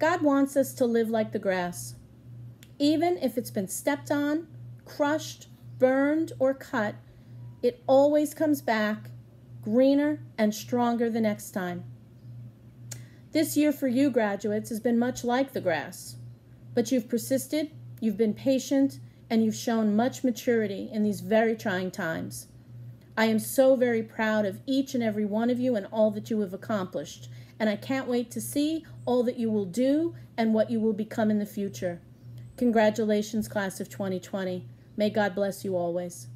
God wants us to live like the grass. Even if it's been stepped on, crushed, burned, or cut, it always comes back greener and stronger the next time. This year for you graduates has been much like the grass, but you've persisted, you've been patient, and you've shown much maturity in these very trying times. I am so very proud of each and every one of you and all that you have accomplished, and I can't wait to see all that you will do and what you will become in the future. Congratulations, class of 2020. May God bless you always.